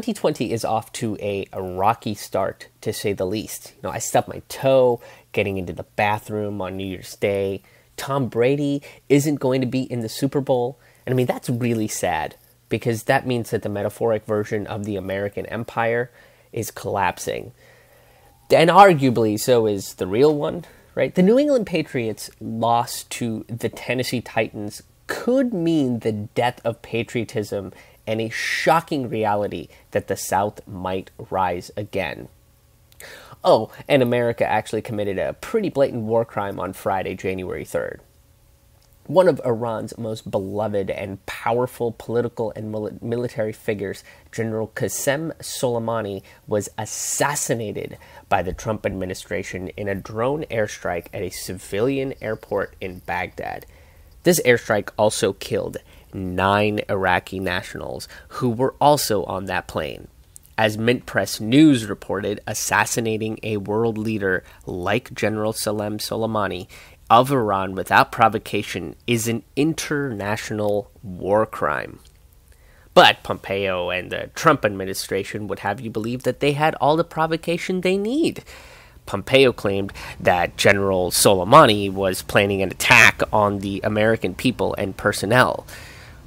2020 is off to a, a, rocky start, to say the least. You know, I stubbed my toe getting into the bathroom on New Year's Day. Tom Brady isn't going to be in the Super Bowl. And I mean, that's really sad because that means that the metaphoric version of the American empire is collapsing. And arguably, so is the real one, right? The New England Patriots loss to the Tennessee Titans could mean the death of patriotism and a shocking reality that the South might rise again. Oh, and America actually committed a pretty blatant war crime on Friday, January 3rd. One of Iran's most beloved and powerful political and military figures, General Qasem Soleimani, was assassinated by the Trump administration in a drone airstrike at a civilian airport in Baghdad. This airstrike also killed nine Iraqi nationals who were also on that plane. As Mint Press News reported, assassinating a world leader like General Qasem Soleimani of Iran without provocation is an international war crime. But Pompeo and the Trump administration would have you believe that they had all the provocation they need. Pompeo claimed that General Soleimani was planning an attack on the American people and personnel.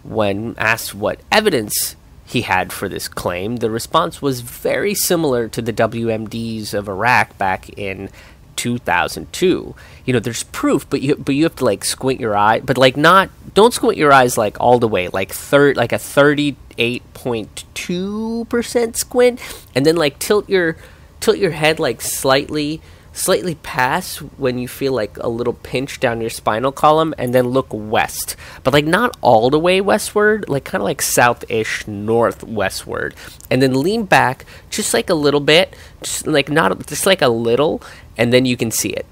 When asked what evidence he had for this claim, the response was very similar to the WMDs of Iraq back in 2002. You know, there's proof, but you but you have to like squint your eye, but like not don't squint your eyes like all the way, like third like a 38.2% squint and then like tilt your tilt your head like slightly slightly past when you feel like a little pinch down your spinal column and then look west. But like not all the way westward like kind of like south-ish northwestward. And then lean back just like a little bit just like not just like a little and then you can see it.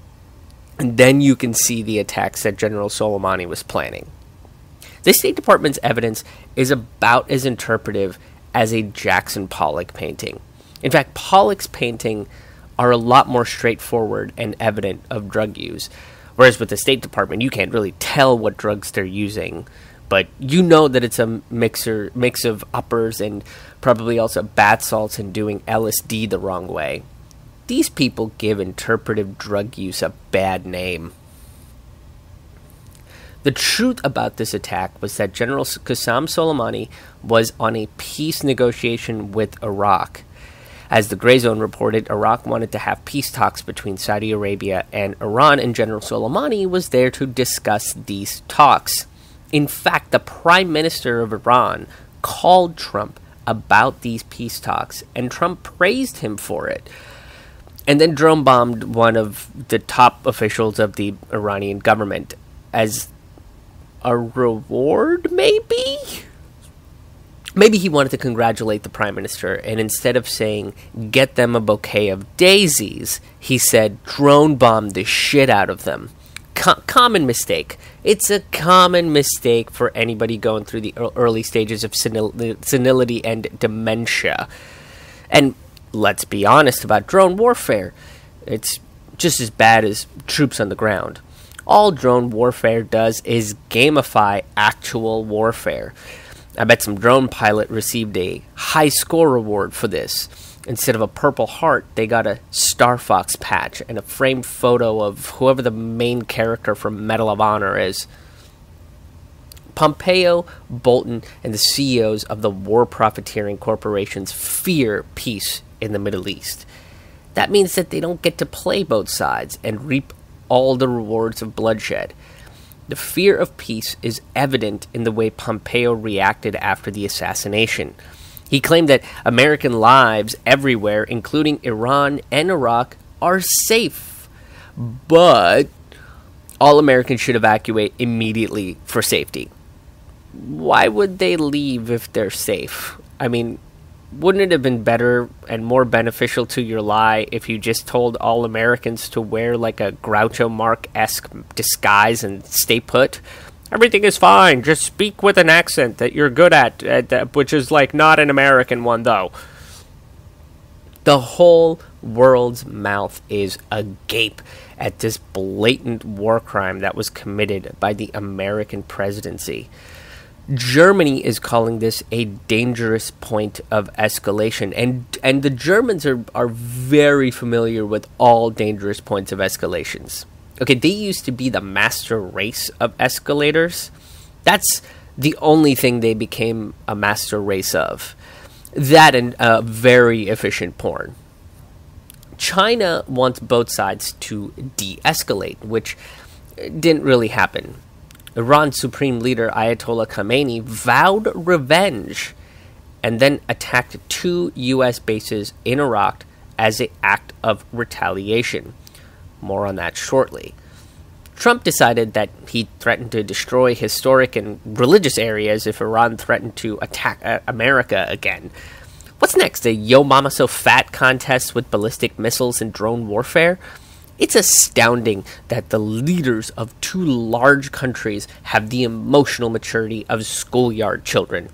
And then you can see the attacks that general soleimani was planning. The state department's evidence is about as interpretive as a jackson pollock painting. In fact, Pollock's painting are a lot more straightforward and evident of drug use. Whereas with the State Department, you can't really tell what drugs they're using, but you know that it's a mixer mix of uppers and probably also bath salts and doing LSD the wrong way. These people give interpretive drug use a bad name. The truth about this attack was that General Qasem Soleimani was on a peace negotiation with Iraq as the Grayzone reported, Iraq wanted to have peace talks between Saudi Arabia and Iran, and General Soleimani was there to discuss these talks. In fact, the Prime Minister of Iran called Trump about these peace talks, and Trump praised him for it. And then drone bombed one of the top officials of the Iranian government as a reward, maybe? Maybe he wanted to congratulate the prime minister, and instead of saying, get them a bouquet of daisies, he said, drone bomb the shit out of them. Co- common mistake. It's a common mistake for anybody going through the early stages of senil- senility and dementia. And let's be honest about drone warfare. It's just as bad as troops on the ground. All drone warfare does is gamify actual warfare. I bet some drone pilot received a high score reward for this. Instead of a purple heart, they got a Star Fox patch and a framed photo of whoever the main character from Medal of Honor is. Pompeo, Bolton, and the CEOs of the war profiteering corporations fear peace in the Middle East. That means that they don't get to play both sides and reap all the rewards of bloodshed. The fear of peace is evident in the way Pompeo reacted after the assassination. He claimed that American lives everywhere, including Iran and Iraq, are safe. But all Americans should evacuate immediately for safety. Why would they leave if they're safe? I mean, wouldn't it have been better and more beneficial to your lie if you just told all Americans to wear like a Groucho Marx esque disguise and stay put? Everything is fine. Just speak with an accent that you're good at, uh, at which is like not an American one, though. The whole world's mouth is agape at this blatant war crime that was committed by the American presidency. Germany is calling this a dangerous point of escalation, and and the Germans are are very familiar with all dangerous points of escalations. Okay, they used to be the master race of escalators. That's the only thing they became a master race of. That and a very efficient porn. China wants both sides to de escalate, which didn't really happen. Iran's supreme leader Ayatollah Khamenei vowed revenge and then attacked two U.S. bases in Iraq as an act of retaliation. More on that shortly. Trump decided that he threatened to destroy historic and religious areas if Iran threatened to attack uh, America again. What's next? A Yo Mama So Fat contest with ballistic missiles and drone warfare? It's astounding that the leaders of two large countries have the emotional maturity of schoolyard children.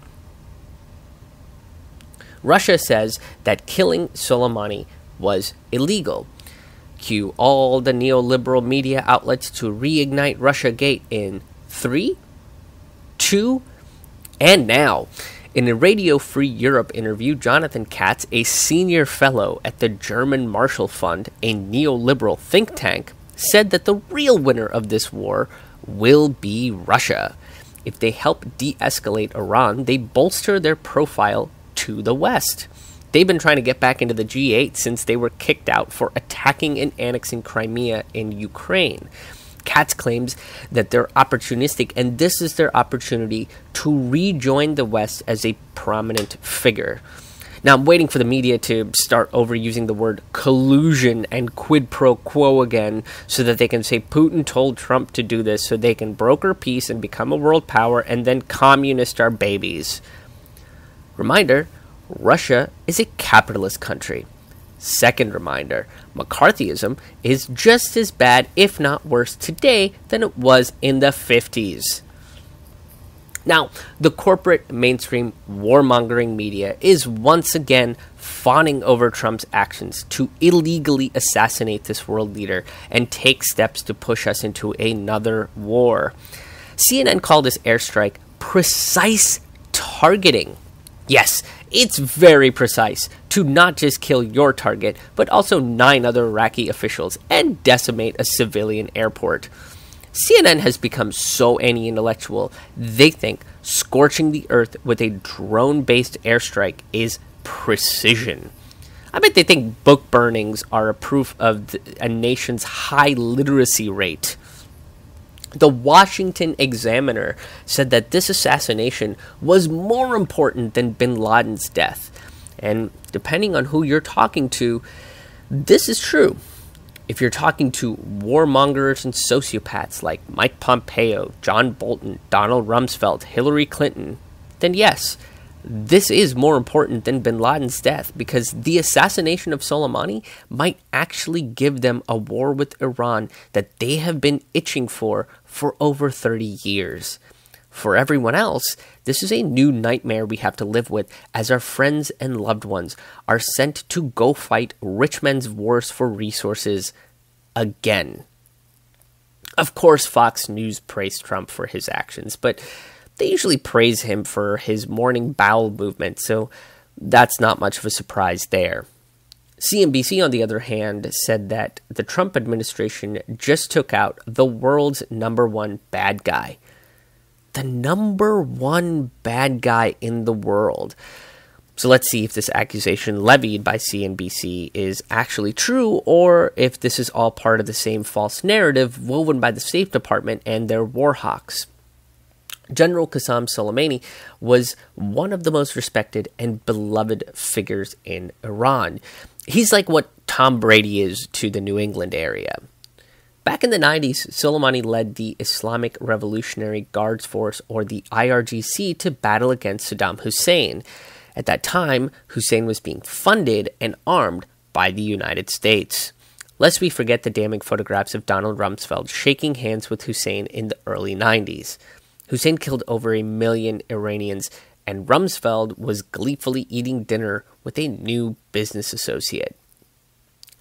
Russia says that killing Soleimani was illegal. Cue all the neoliberal media outlets to reignite Russiagate in three, two, and now. In a Radio Free Europe interview, Jonathan Katz, a senior fellow at the German Marshall Fund, a neoliberal think tank, said that the real winner of this war will be Russia. If they help de escalate Iran, they bolster their profile to the West. They've been trying to get back into the G8 since they were kicked out for attacking and annexing Crimea in Ukraine. Katz claims that they're opportunistic, and this is their opportunity to rejoin the West as a prominent figure. Now, I'm waiting for the media to start overusing the word collusion and quid pro quo again so that they can say Putin told Trump to do this so they can broker peace and become a world power and then communist our babies. Reminder Russia is a capitalist country. Second reminder McCarthyism is just as bad, if not worse, today than it was in the 50s. Now, the corporate mainstream warmongering media is once again fawning over Trump's actions to illegally assassinate this world leader and take steps to push us into another war. CNN called this airstrike precise targeting. Yes, it's very precise to not just kill your target, but also nine other Iraqi officials and decimate a civilian airport. CNN has become so anti intellectual, they think scorching the earth with a drone based airstrike is precision. I bet they think book burnings are a proof of a nation's high literacy rate. The Washington Examiner said that this assassination was more important than bin Laden's death. And depending on who you're talking to, this is true. If you're talking to warmongers and sociopaths like Mike Pompeo, John Bolton, Donald Rumsfeld, Hillary Clinton, then yes, this is more important than bin Laden's death because the assassination of Soleimani might actually give them a war with Iran that they have been itching for for over 30 years. For everyone else, this is a new nightmare we have to live with as our friends and loved ones are sent to go fight rich men's wars for resources again. Of course, Fox News praised Trump for his actions, but they usually praise him for his morning bowel movement, so that's not much of a surprise there. CNBC, on the other hand, said that the Trump administration just took out the world's number one bad guy. The number one bad guy in the world. So let's see if this accusation levied by CNBC is actually true or if this is all part of the same false narrative woven by the State Department and their war hawks. General Qasem Soleimani was one of the most respected and beloved figures in Iran. He's like what Tom Brady is to the New England area. Back in the 90s, Soleimani led the Islamic Revolutionary Guards Force, or the IRGC, to battle against Saddam Hussein. At that time, Hussein was being funded and armed by the United States. Lest we forget the damning photographs of Donald Rumsfeld shaking hands with Hussein in the early 90s. Hussein killed over a million Iranians, and Rumsfeld was gleefully eating dinner with a new business associate.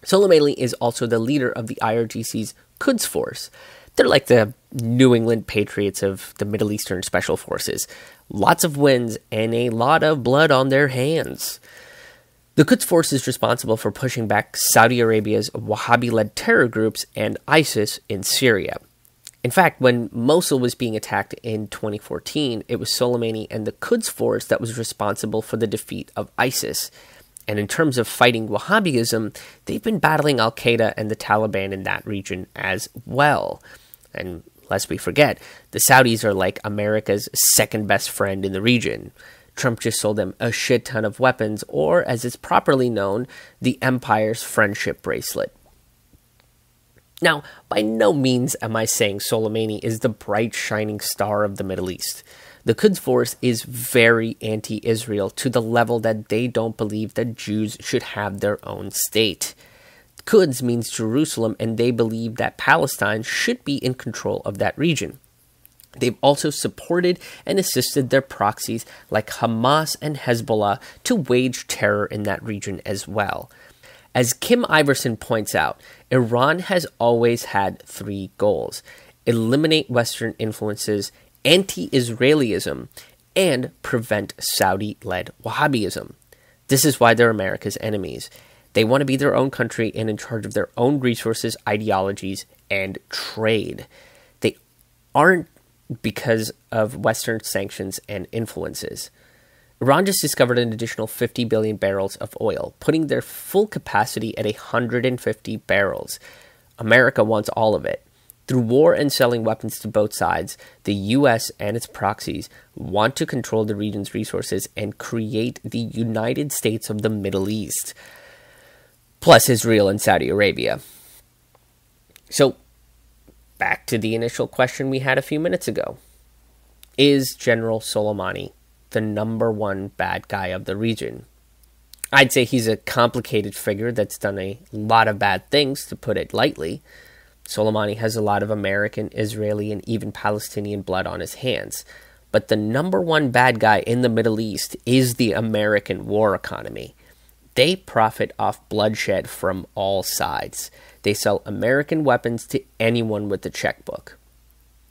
Soleimani is also the leader of the IRGC's Quds Force. They're like the New England Patriots of the Middle Eastern Special Forces. Lots of wins and a lot of blood on their hands. The Quds Force is responsible for pushing back Saudi Arabia's Wahhabi led terror groups and ISIS in Syria. In fact, when Mosul was being attacked in 2014, it was Soleimani and the Quds Force that was responsible for the defeat of ISIS. And in terms of fighting Wahhabism, they've been battling Al Qaeda and the Taliban in that region as well. And lest we forget, the Saudis are like America's second best friend in the region. Trump just sold them a shit ton of weapons, or as it's properly known, the Empire's friendship bracelet. Now, by no means am I saying Soleimani is the bright shining star of the Middle East. The Quds Force is very anti Israel to the level that they don't believe that Jews should have their own state. Quds means Jerusalem, and they believe that Palestine should be in control of that region. They've also supported and assisted their proxies like Hamas and Hezbollah to wage terror in that region as well. As Kim Iverson points out, Iran has always had three goals eliminate Western influences, anti Israelism, and prevent Saudi led Wahhabism. This is why they're America's enemies. They want to be their own country and in charge of their own resources, ideologies, and trade. They aren't because of Western sanctions and influences. Iran just discovered an additional 50 billion barrels of oil, putting their full capacity at 150 barrels. America wants all of it. Through war and selling weapons to both sides, the US and its proxies want to control the region's resources and create the United States of the Middle East, plus Israel and Saudi Arabia. So, back to the initial question we had a few minutes ago Is General Soleimani the number one bad guy of the region? I'd say he's a complicated figure that's done a lot of bad things, to put it lightly. Soleimani has a lot of American, Israeli, and even Palestinian blood on his hands. But the number one bad guy in the Middle East is the American war economy. They profit off bloodshed from all sides. They sell American weapons to anyone with a checkbook.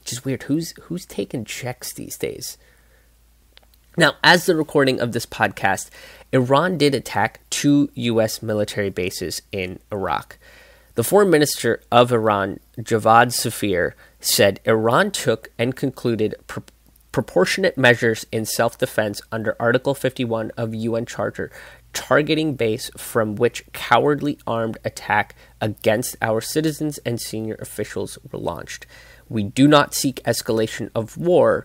Which is weird. Who's who's taking checks these days? Now, as the recording of this podcast, Iran did attack two U.S. military bases in Iraq. The foreign minister of Iran, Javad Zarif, said Iran took and concluded pr- proportionate measures in self defense under Article 51 of UN Charter targeting base from which cowardly armed attack against our citizens and senior officials were launched. We do not seek escalation of war,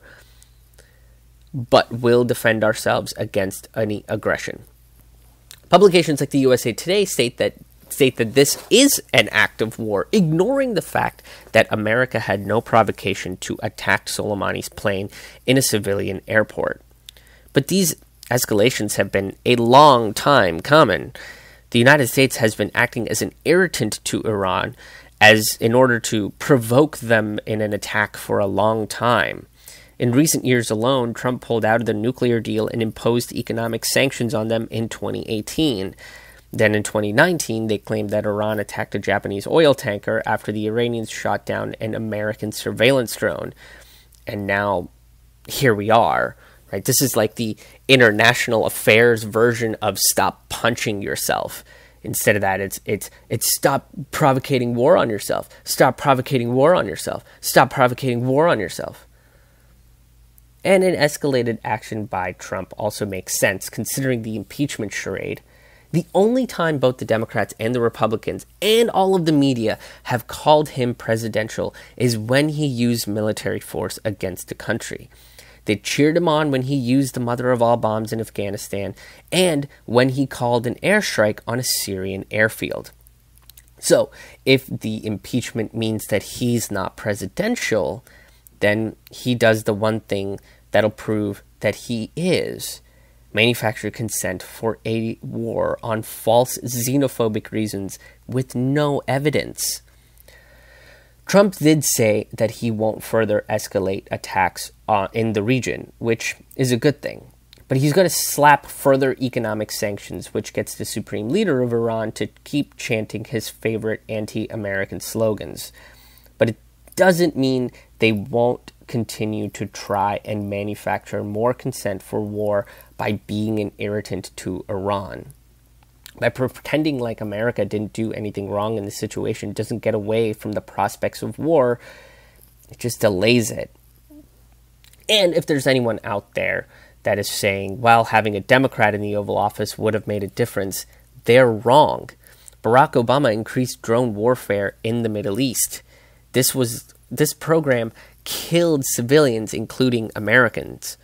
but will defend ourselves against any aggression. Publications like the USA Today state that state that this is an act of war, ignoring the fact that America had no provocation to attack Soleimani's plane in a civilian airport. But these escalations have been a long time coming. The United States has been acting as an irritant to Iran as in order to provoke them in an attack for a long time. In recent years alone, Trump pulled out of the nuclear deal and imposed economic sanctions on them in 2018. Then in 2019, they claimed that Iran attacked a Japanese oil tanker after the Iranians shot down an American surveillance drone. And now here we are. Right? This is like the international affairs version of stop punching yourself. Instead of that, it's it's it's stop provocating war on yourself. Stop provocating war on yourself. Stop provocating war on yourself. And an escalated action by Trump also makes sense considering the impeachment charade. The only time both the Democrats and the Republicans and all of the media have called him presidential is when he used military force against the country. They cheered him on when he used the mother of all bombs in Afghanistan and when he called an airstrike on a Syrian airfield. So, if the impeachment means that he's not presidential, then he does the one thing that'll prove that he is manufacture consent for a war on false xenophobic reasons with no evidence. Trump did say that he won't further escalate attacks uh, in the region, which is a good thing. But he's going to slap further economic sanctions, which gets the supreme leader of Iran to keep chanting his favorite anti American slogans. But it, doesn't mean they won't continue to try and manufacture more consent for war by being an irritant to Iran. By pretending like America didn't do anything wrong in the situation, doesn't get away from the prospects of war, it just delays it. And if there's anyone out there that is saying, well, having a Democrat in the Oval Office would have made a difference, they're wrong. Barack Obama increased drone warfare in the Middle East. This was this program killed civilians, including Americans.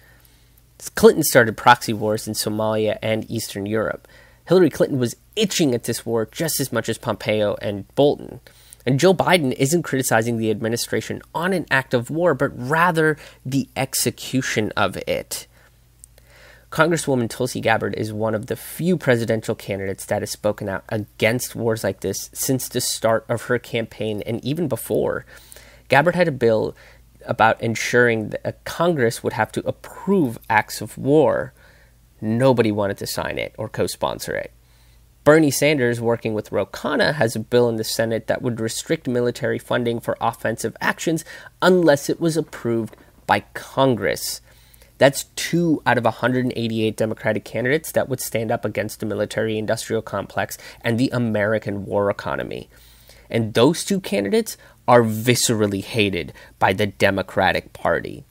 Clinton started proxy wars in Somalia and Eastern Europe. Hillary Clinton was itching at this war just as much as Pompeo and Bolton. And Joe Biden isn't criticizing the administration on an act of war, but rather the execution of it. Congresswoman Tulsi Gabbard is one of the few presidential candidates that has spoken out against wars like this since the start of her campaign and even before. Gabbard had a bill about ensuring that uh, Congress would have to approve acts of war. Nobody wanted to sign it or co sponsor it. Bernie Sanders, working with Ro Khanna, has a bill in the Senate that would restrict military funding for offensive actions unless it was approved by Congress. That's two out of 188 Democratic candidates that would stand up against the military industrial complex and the American war economy. And those two candidates are viscerally hated by the Democratic Party.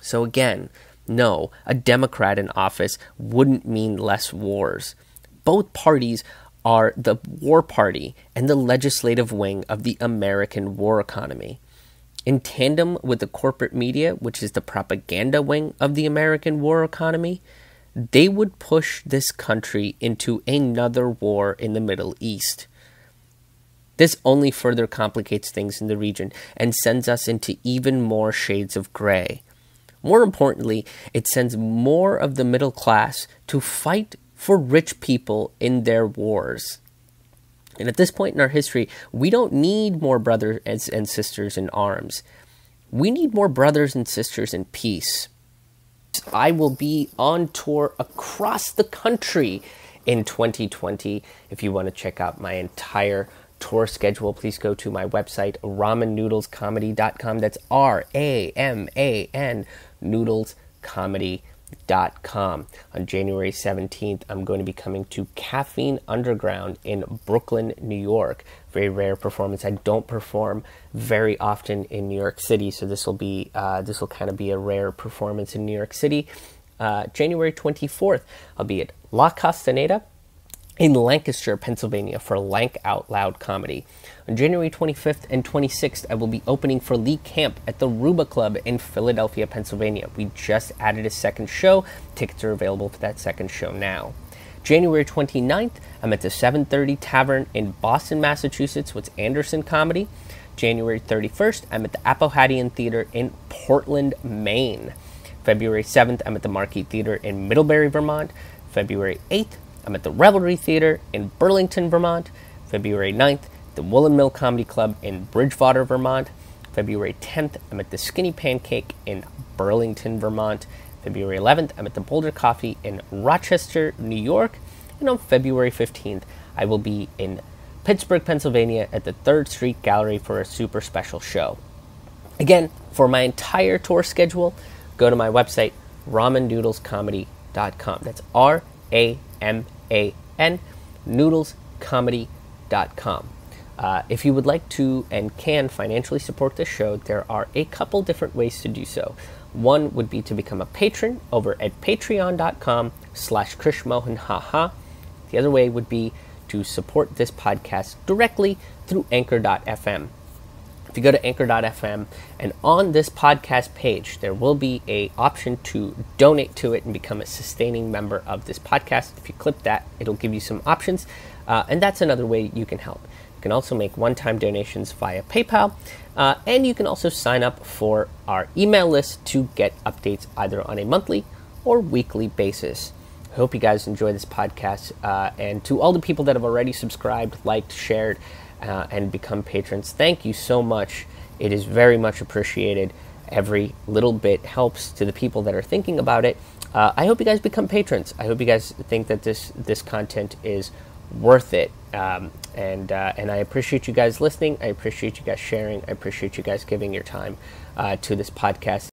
So, again, no, a Democrat in office wouldn't mean less wars. Both parties are the war party and the legislative wing of the American war economy in tandem with the corporate media, which is the propaganda wing of the American war economy, they would push this country into another war in the Middle East. This only further complicates things in the region and sends us into even more shades of gray. More importantly, it sends more of the middle class to fight for rich people in their wars. And at this point in our history, we don't need more brothers and sisters in arms. We need more brothers and sisters in peace. I will be on tour across the country in 2020. If you want to check out my entire tour schedule, please go to my website, ramannoodlescomedy.com. That's R A M A N noodlescomedy.com com. On January 17th, I'm going to be coming to Caffeine Underground in Brooklyn, New York. Very rare performance. I don't perform very often in New York City, so this will be uh, this will kind of be a rare performance in New York City. Uh, January 24th, I'll be at La Castaneda in Lancaster, Pennsylvania for Lanc Out Loud Comedy. On January 25th and 26th, I will be opening for Lee Camp at the Ruba Club in Philadelphia, Pennsylvania. We just added a second show. Tickets are available for that second show now. January 29th, I'm at the 730 Tavern in Boston, Massachusetts with Anderson Comedy. January 31st, I'm at the Apohadion Theater in Portland, Maine. February 7th, I'm at the Marquee Theater in Middlebury, Vermont. February 8th, I'm at the Revelry Theater in Burlington, Vermont, February 9th, the Woolen Mill Comedy Club in Bridgewater, Vermont. February 10th, I'm at the Skinny Pancake in Burlington, Vermont. February 11th, I'm at the Boulder Coffee in Rochester, New York. And on February 15th, I will be in Pittsburgh, Pennsylvania at the 3rd Street Gallery for a super special show. Again, for my entire tour schedule, go to my website, ramannoodlescomedy.com. That's R A M A N, noodlescomedy.com. Uh, if you would like to and can financially support this show, there are a couple different ways to do so. One would be to become a patron over at patreon.com slash krishmohanhaha. The other way would be to support this podcast directly through anchor.fm. If you go to anchor.fm and on this podcast page, there will be a option to donate to it and become a sustaining member of this podcast. If you click that, it'll give you some options, uh, and that's another way you can help. You can also make one-time donations via PayPal, uh, and you can also sign up for our email list to get updates either on a monthly or weekly basis. I hope you guys enjoy this podcast, uh, and to all the people that have already subscribed, liked, shared uh, and become patrons. Thank you so much. It is very much appreciated. Every little bit helps to the people that are thinking about it. Uh, I hope you guys become patrons. I hope you guys think that this this content is worth it. Um, and uh, and I appreciate you guys listening. I appreciate you guys sharing. I appreciate you guys giving your time uh, to this podcast.